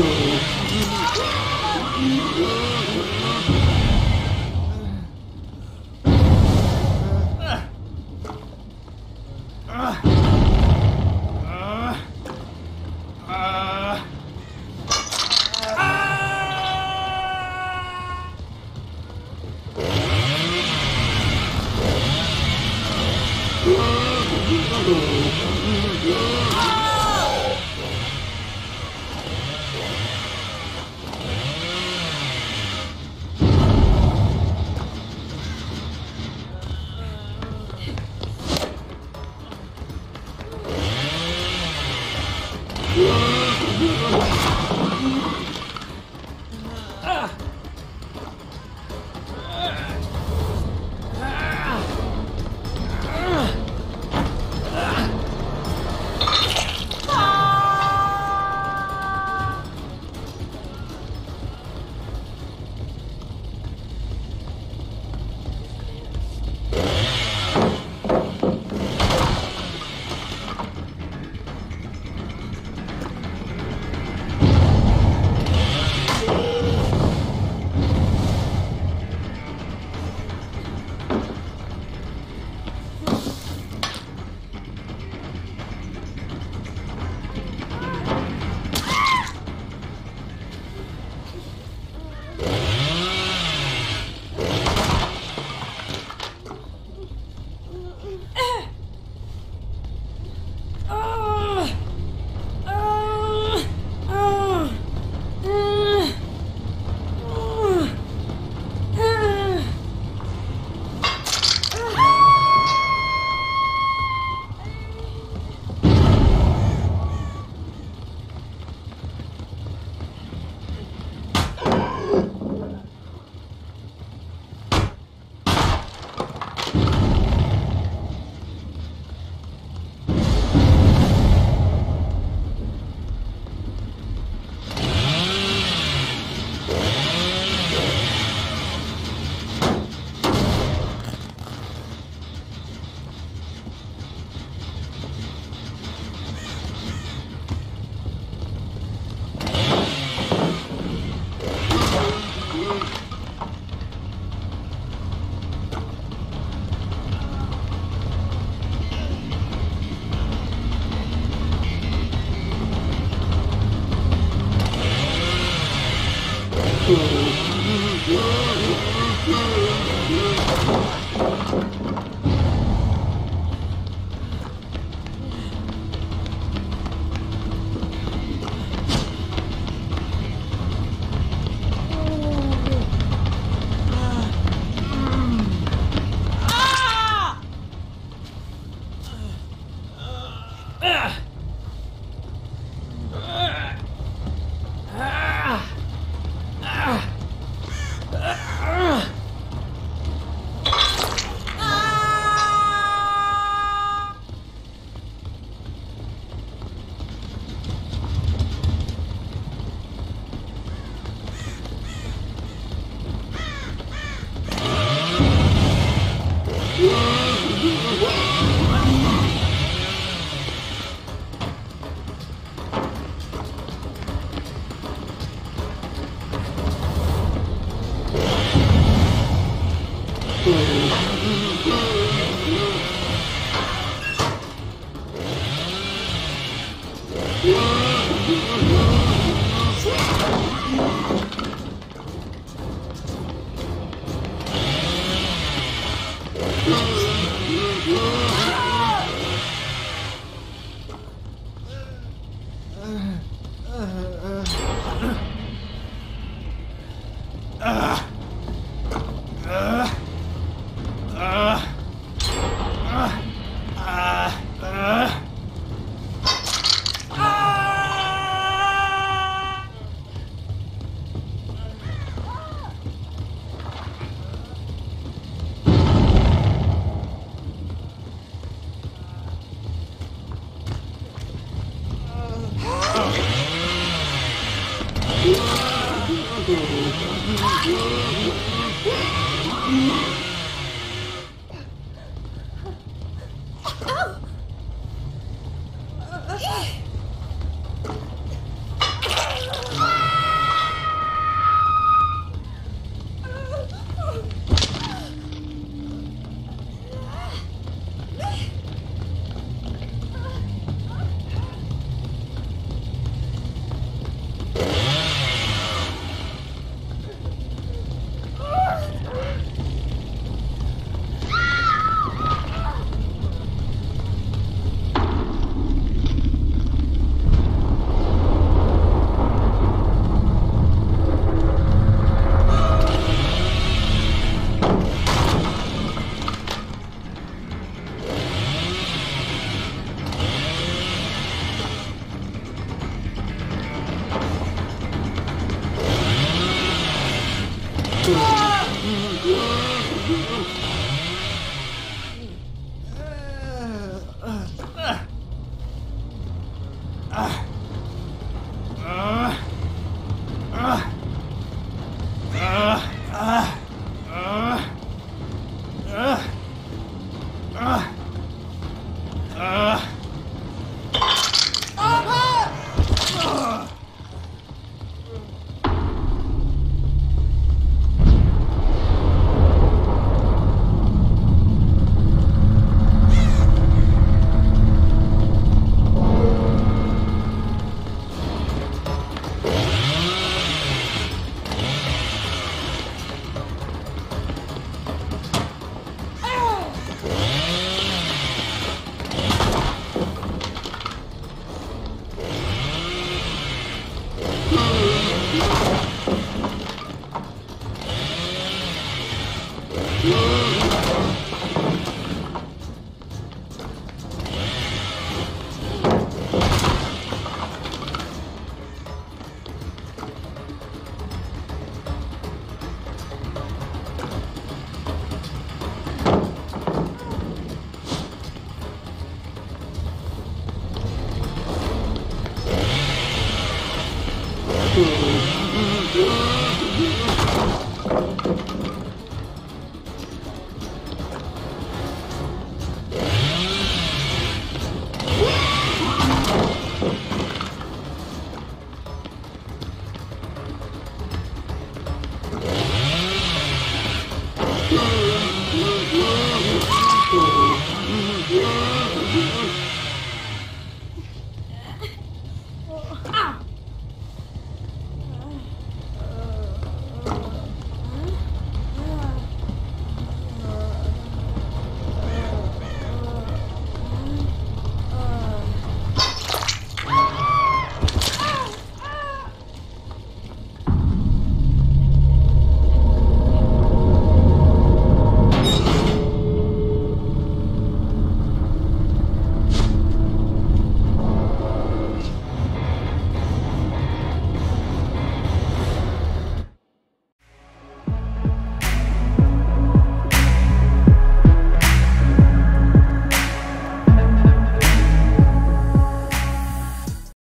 Ah! Thank you. Whoa!